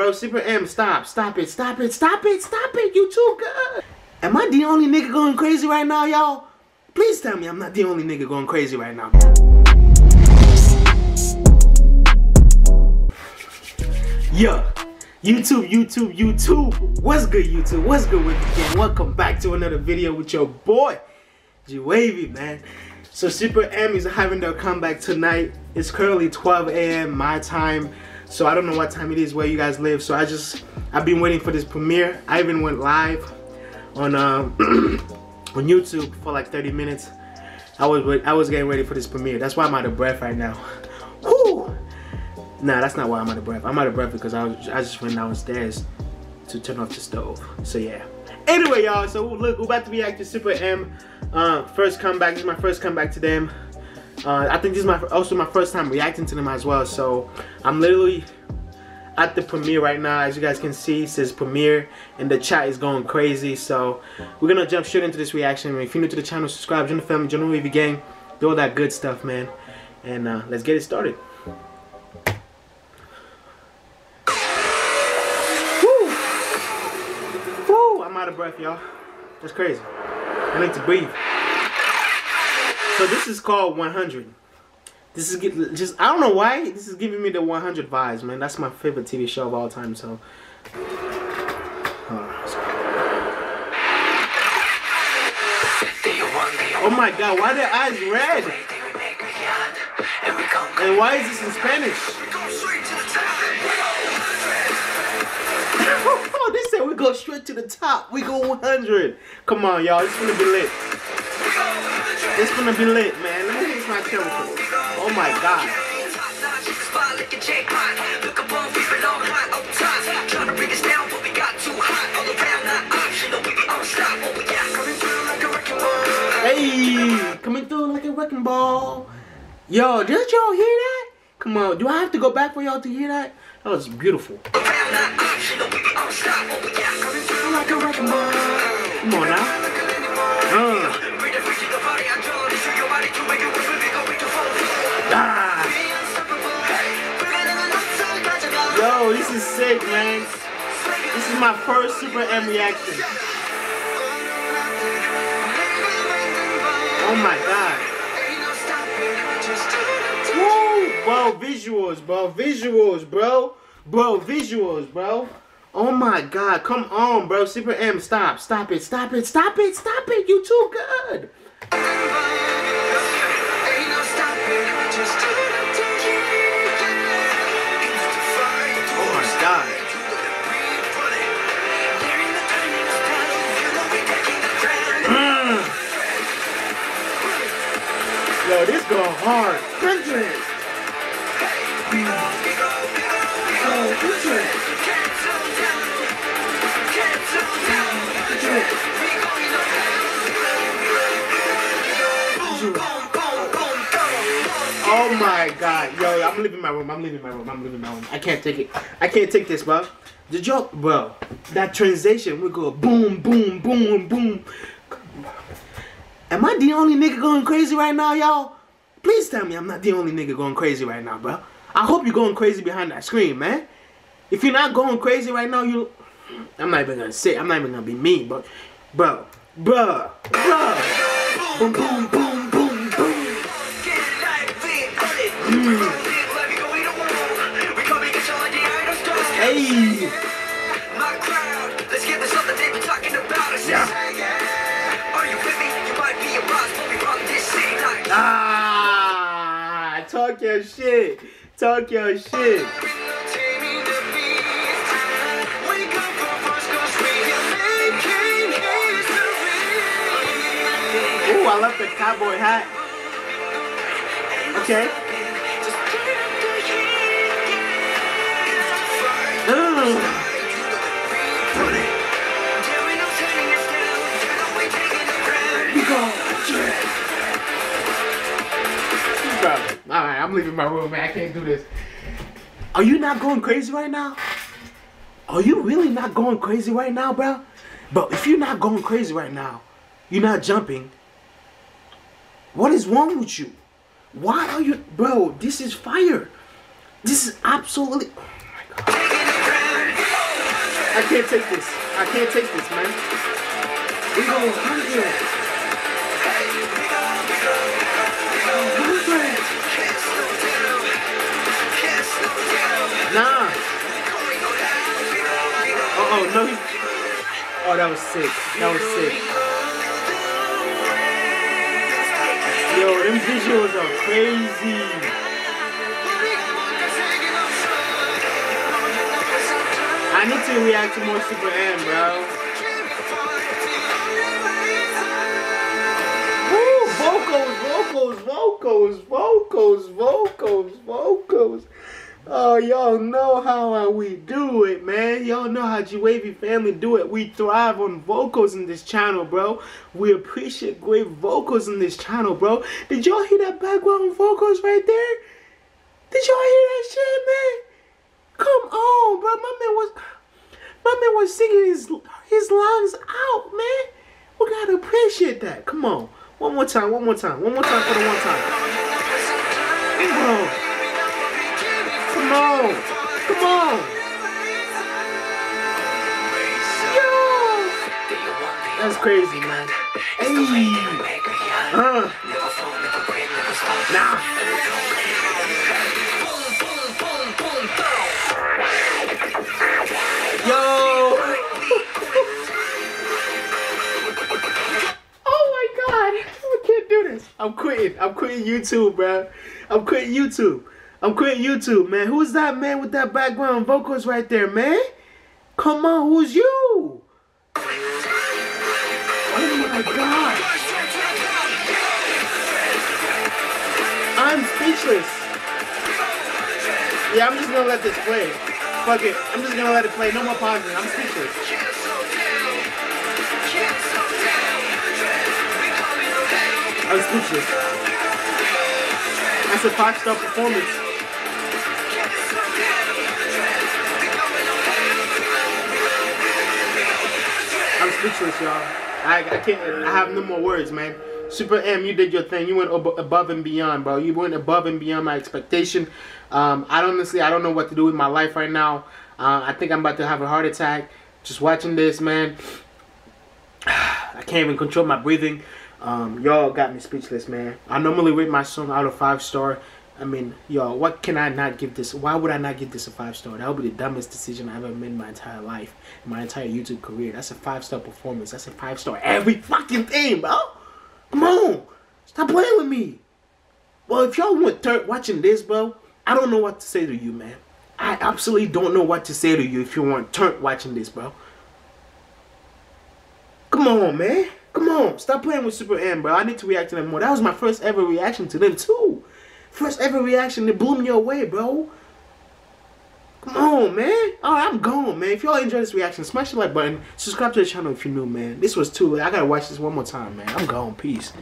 Bro, Super M, stop, stop it, stop it, stop it, stop it. You too good. Am I the only nigga going crazy right now, y'all? Please tell me I'm not the only nigga going crazy right now. Yeah. YouTube, YouTube, YouTube. What's good, YouTube? What's good with you, gang? Welcome back to another video with your boy, G Wavy, man. So Super M is having their comeback tonight. It's currently 12 a.m. my time. So I don't know what time it is where you guys live. So I just, I've been waiting for this premiere. I even went live on um, on YouTube for like 30 minutes. I was I was getting ready for this premiere. That's why I'm out of breath right now. Whoo! Nah, that's not why I'm out of breath. I'm out of breath because I was I just went downstairs to turn off the stove. So yeah. Anyway, y'all. So look, we're about to be acting Super M. Uh, first comeback. This is my first comeback to them. Uh, I think this is my also my first time reacting to them as well. So I'm literally at the premiere right now. As you guys can see, says premiere, and the chat is going crazy. So we're gonna jump straight into this reaction. If you're new to the channel, subscribe, join the family, join the movie gang, do all that good stuff, man. And uh, let's get it started. Woo! Woo! I'm out of breath, y'all. That's crazy. I need to breathe. So this is called 100. This is just I don't know why this is giving me the 100 vibes, man. That's my favorite TV show of all time. So. Oh my God! Why are their eyes red? And why is this in Spanish? Oh, we go straight to the top. We go 100. Come on, y'all. It's gonna be lit. It's gonna be lit, man. Let me get my camera. Oh my god. Hey, coming through like a wrecking ball. Yo, did y'all hear that? Come on, do I have to go back for y'all to hear that? That was beautiful. Come on now. Uh. Man. This is my first Super M reaction. Oh my god. Bro, visuals, bro. Visuals, bro. Bro, visuals, bro. Oh my god, come on, bro. Super M, stop. Stop it. Stop it. Stop it. Stop it. You too good. Yo, this go hard. Benjamin. Oh my god, yo, I'm leaving my room. I'm leaving my room. I'm leaving my room. I can't take it. I can't take this, bro. The joke, bro. That transition, we go boom, boom, boom, boom. Am I the only nigga going crazy right now, y'all? Please tell me I'm not the only nigga going crazy right now, bro. I hope you're going crazy behind that screen, man. If you're not going crazy right now, you. I'm not even gonna say. I'm not even gonna be mean, but, bro, bro, bro, boom, boom, boom, your shit. Talk your shit. Ooh, I love the cowboy hat. Okay. Ooh. Leaving my room, man. I can't do this. Are you not going crazy right now? Are you really not going crazy right now, bro? But if you're not going crazy right now, you're not jumping, what is wrong with you? Why are you, bro? This is fire. This is absolutely. Oh my god. I can't take this. I can't take this, man. We go 100. Nah. Uh oh, no. Oh, that was sick. That was sick. Yo, them visuals are crazy. I need to react to more Super M, bro. Woo, vocals, vocals, vocals, vocals, vocals, vocals. Oh, y'all know how we do it, man. Y'all know how G-Wavy family do it. We thrive on vocals in this channel, bro. We appreciate great vocals in this channel, bro. Did y'all hear that background vocals right there? Did y'all hear that shit, man? Come on, bro. My man was my man was singing his his lungs out, man. We gotta appreciate that. Come on. One more time, one more time, one more time for the one time. On. Come on. Come on. Yo. That's crazy, man. Hey. Uh. Nah. Yo! oh my god! I can't do this. I'm quitting. I'm quitting YouTube, bro. I'm quitting YouTube. I'm quitting YouTube, man. Who's that man with that background vocals right there, man? Come on, who's you? Oh my god. I'm speechless. Yeah, I'm just gonna let this play. Fuck it. I'm just gonna let it play. No more pausing. I'm speechless. I'm speechless. That's a five star performance. Speechless, y'all. I, I can't. I have no more words, man. Super M, you did your thing. You went ab- above and beyond, bro. You went above and beyond my expectation. Um, I honestly, I don't know what to do with my life right now. Uh, I think I'm about to have a heart attack. Just watching this, man. I can't even control my breathing. Um, y'all got me speechless, man. I normally rate my song out of five star. I mean, y'all, what can I not give this? Why would I not give this a five star? That would be the dumbest decision I've ever made in my entire life, my entire YouTube career. That's a five star performance. That's a five star every fucking thing, bro. Come on, stop playing with me. Well, if y'all want third watching this, bro, I don't know what to say to you, man. I absolutely don't know what to say to you if you want turn watching this, bro. Come on, man. Come on. Stop playing with Super M, bro. I need to react to them more. That was my first ever reaction to them, too. First ever reaction. They blew me away, bro. Come on, man. Alright, I'm gone, man. If y'all enjoy this reaction, smash the like button. Subscribe to the channel if you're new, man. This was too late. I gotta watch this one more time, man. I'm gone. Peace.